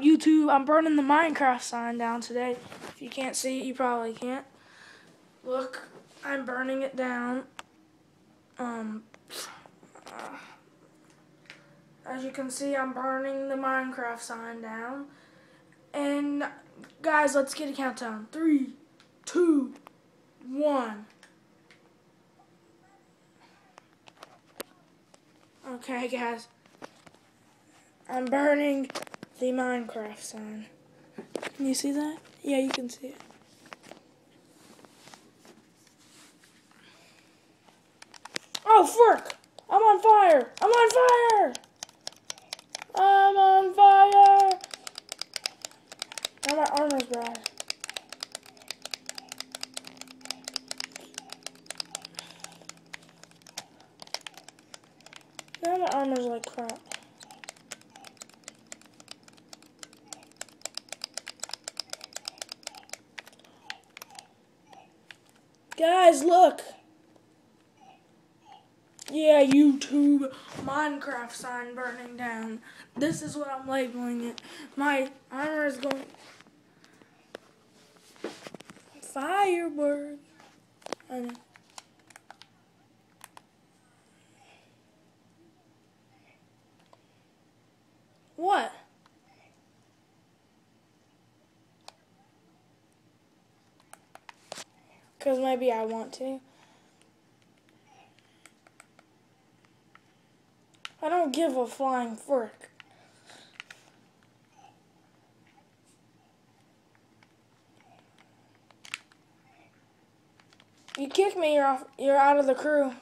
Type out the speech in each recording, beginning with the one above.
up, YouTube? I'm burning the Minecraft sign down today. If you can't see it, you probably can't. Look, I'm burning it down. Um, uh, as you can see, I'm burning the Minecraft sign down. And guys, let's get a countdown. Three, two, one. Okay, guys. I'm burning the Minecraft sign. Can you see that? Yeah, you can see it. Oh, fork! I'm on fire! I'm on fire! I'm on fire! Now my armor's bad. Now my armor's like crap. Guys, look! Yeah, YouTube Minecraft sign burning down. This is what I'm labeling it. My armor is going firework. I know. What? Because maybe I want to. I don't give a flying frick. You kick me, you're off. You're out of the crew.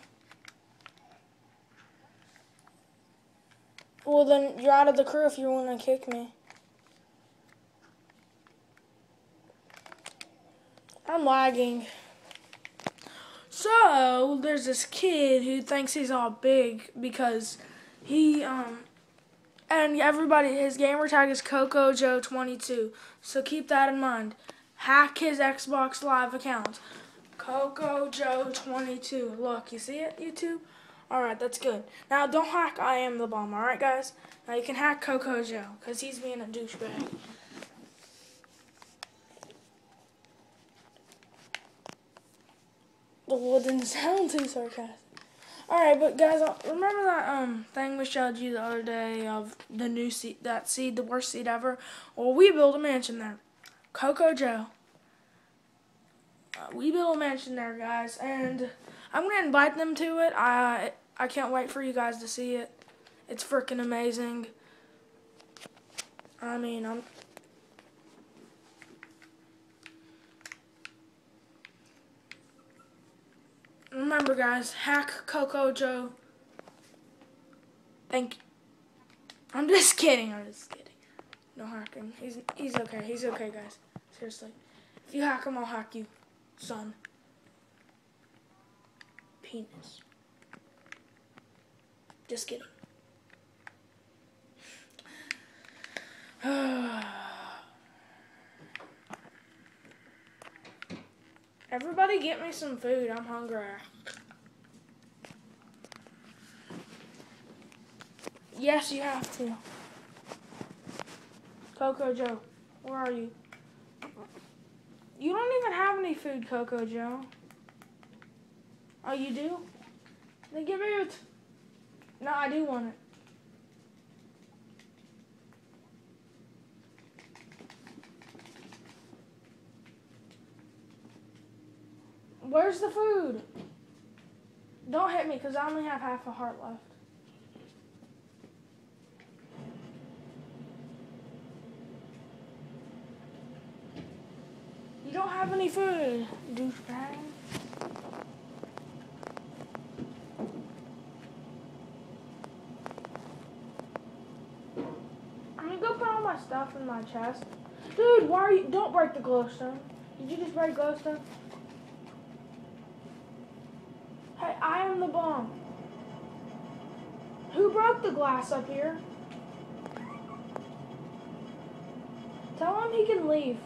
Well, then you're out of the crew if you want to kick me. I'm lagging. So, there's this kid who thinks he's all big because he, um, and everybody, his gamer tag is Coco Joe 22 So keep that in mind. Hack his Xbox Live account. Coco Joe 22 Look, you see it, YouTube? Alright, that's good. Now, don't hack I Am the Bomb, alright, guys? Now, you can hack Coco Joe, because he's being a douchebag. It didn't sound too sarcastic. Alright, but guys, uh, remember that um thing we showed you the other day of the new seed, that seed, the worst seed ever? Well, we built a mansion there. Coco Joe. Uh, we built a mansion there, guys, and I'm going to invite them to it. I, I can't wait for you guys to see it. It's freaking amazing. I mean, I'm Remember, guys, hack Coco Joe. Thank you. I'm just kidding. I'm just kidding. No hacking. He's he's okay. He's okay, guys. Seriously. If you hack him, I'll hack you, son. Penis. Just kidding. Everybody get me some food. I'm hungry. Yes, you have to. Coco Joe, where are you? You don't even have any food, Coco Joe. Oh, you do? Then give me it. No, I do want it. Where's the food? Don't hit me because I only have half a heart left. You don't have any food, douchebag. I'm gonna go put all my stuff in my chest. Dude, why are you- don't break the glowstone. Did you just break glowstone? The bomb. Who broke the glass up here? Tell him he can leave.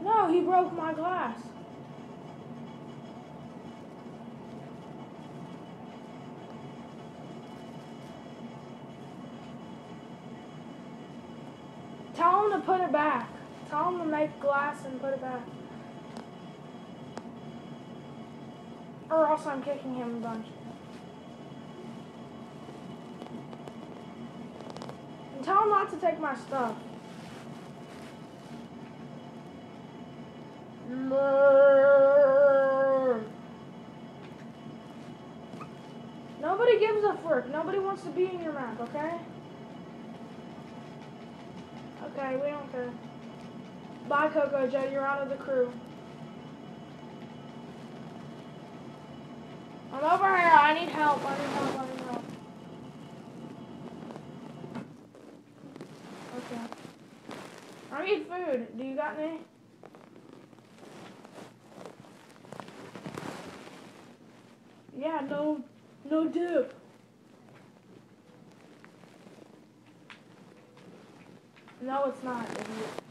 No, he broke my glass. Him to put it back. Tell him to make glass and put it back. Or else I'm kicking him a bunch. And tell him not to take my stuff. Nobody gives a frick. Nobody wants to be in your map, okay? Okay, we don't care. Bye, Coco Joe. You're out of the crew. I'm over here. I need help. I need help. I need help. Okay. I need food. Do you got any? Yeah, no, no dip. No, it's not, idiot.